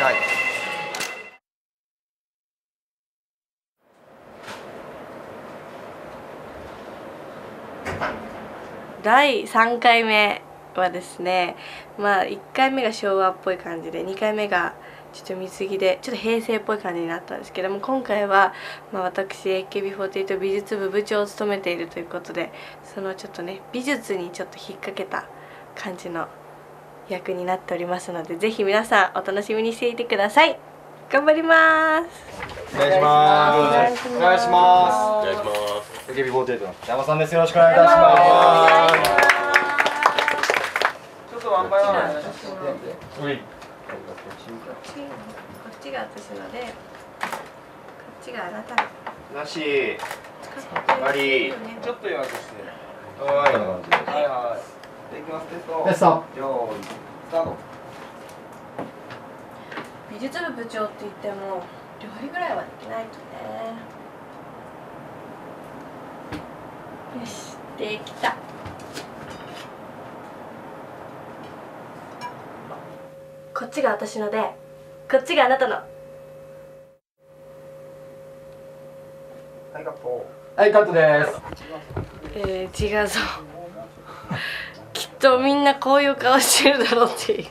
はい。第3回目はですねまあ1回目が昭和っぽい感じで2回目がちょっと水着でちょっと平成っぽい感じになったんですけども今回は、まあ、私 AKB48 美術部部長を務めているということでそのちょっとね美術にちょっと引っ掛けた感じの役になっておりますのでぜひ皆さんお楽しみにしていてください。頑張ります。お願いします。お願いしまお願いします。す。AKB48 の山さんです。よろしくお願いいたします。ちょっとワンパイワ。こっちが私のでこっちがあなたのなし。終わりちょっと弱くしてはい。テストテストよーいスタート。美術部部長って言っても料理ぐらいはできないとね。よしできた。こっちが私のでこっちがあなたの。はいカット。はい、カットです。えー、自画像きっとみんなこういう顔してるだろうっていう。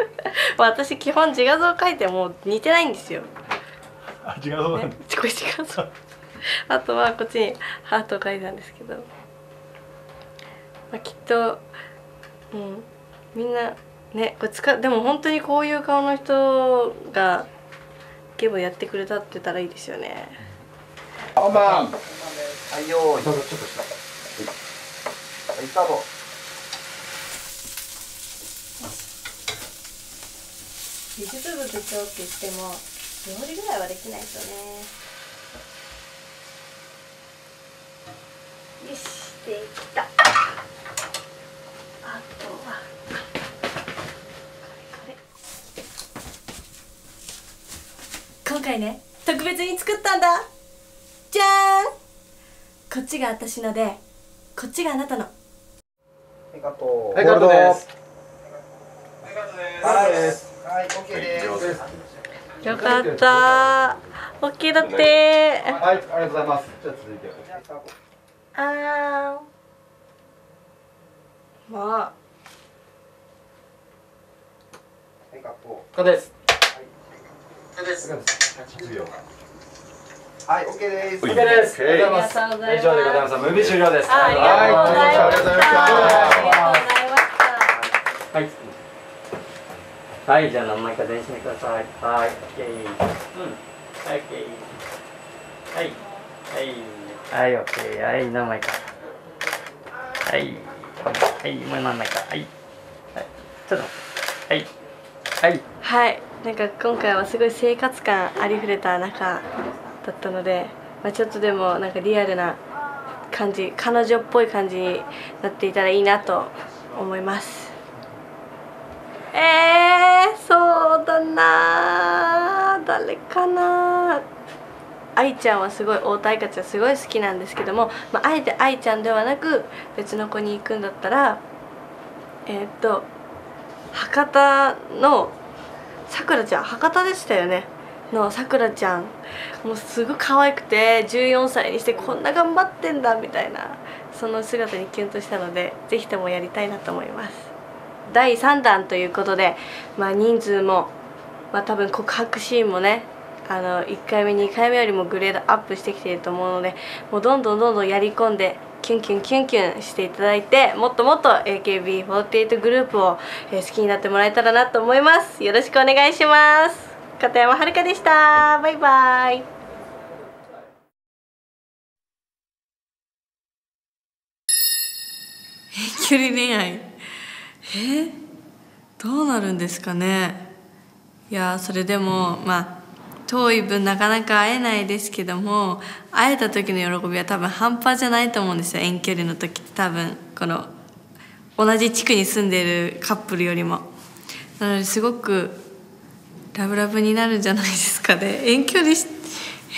私基本自画像描いても似てないんですよ。あ、違うね、これ自画像。あとはこっちにハートを描いたんですけど、まあ、きっと、うん、みんなねこれ使でも本当にこういう顔の人がゲームやってくれたって言ったらいいですよね。本番。はいよーいちょっとしたはい。スタート美術部部長って言っても料理ぐらいはできないとね。よしできた。あとはこれ。これ今回ね特別に作ったんだ。じゃーん。こっちが私のでこっちがあなたの。はいカット。はい、カットです。はいですはい OK ですよかったー OK だってーはい、ありがとうございます。じゃあ続いて。あーまあはいカットカットです。です10秒。はい OK です OK です。ありがとうございます。ありがとうございます以上でございます。ムービー終了です。あありがとうございました。はいありがとうございました。はい。はい、じゃあ何枚か全身でください。はい、オッケー。うん。はい、オッケー。はい。はい。はい、オッケー。はい、何枚か。はい。はい、もう何枚か。はい。はい。ちょっと。はい。はい。はい、なんか今回はすごい生活感ありふれた中だったので、まあ、ちょっとでもなんかリアルな感じ彼女っぽい感じになっていたらいいなと思いますえー、そうだな。誰かな。愛ちゃんはすごい太田愛花ちゃんすごい好きなんですけども、まあ、あえて愛ちゃんではなく別の子に行くんだったらえーっと博多のさくらちゃん博多でしたよね。のさくらちゃん。もうすごい可愛くて14歳にしてこんな頑張ってんだみたいなその姿にキュンとしたのでぜひともやりたいなと思います。第3弾ということで、まあ、人数も、まあ、多分告白シーンもねあの1回目2回目よりもグレードアップしてきていると思うのでもうどんどんどんどんやり込んでキュンキュンキュンキュンしていただいてもっともっと AKB48 グループを、え好きになってもらえたらなと思います。よろしくお願いします。片山遥でした。バイバイ。遠距離恋愛。え？どうなるんですかね？いやそれでもまあ遠い分なかなか会えないですけども会えた時の喜びは多分半端じゃないと思うんですよ。遠距離の時って多分この同じ地区に住んでるカップルよりも。なのですごくラブラブになるんじゃないですかね。遠距離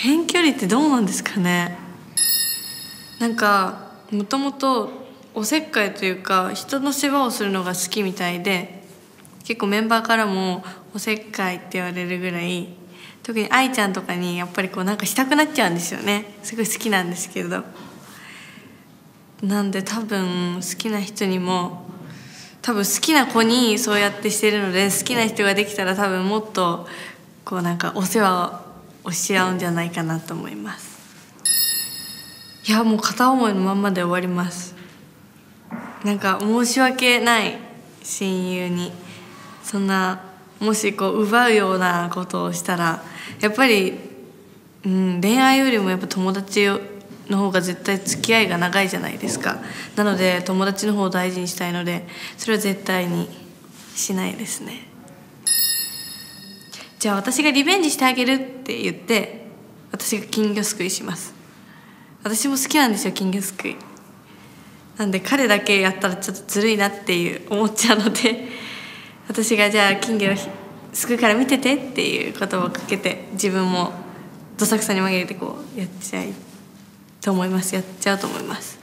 遠距離ってどうなんですかね？なんかもともとおせっかいというか人の世話をするのが好きみたいで結構メンバーからもおせっかいって言われるぐらい特に愛ちゃんとかにやっぱりこうなんかしたくなっちゃうんですよね。すごい好きなんですけど。なんで多分好きな人にも多分好きな子にそうやってしてるので好きな人ができたら多分もっとこうなんかお世話をし合うんじゃないかなと思います。いやもう片思いのまんまで終わります。なんか申し訳ない親友にそんなもしこう奪うようなことをしたらやっぱり、うん、恋愛よりもやっぱ友達の方が絶対付き合いが長いじゃないですか。なので友達の方を大事にしたいのでそれは絶対にしないですね。じゃあ私がリベンジしてあげるって言って私が金魚すくいします。私も好きなんですよ金魚すくい。なんで彼だけやったらちょっとずるいなっていう思っちゃうので私がじゃあ金魚をすくうから見ててっていう言葉をかけて自分もどさくさに紛れてこうやっちゃいと思います。やっちゃうと思います。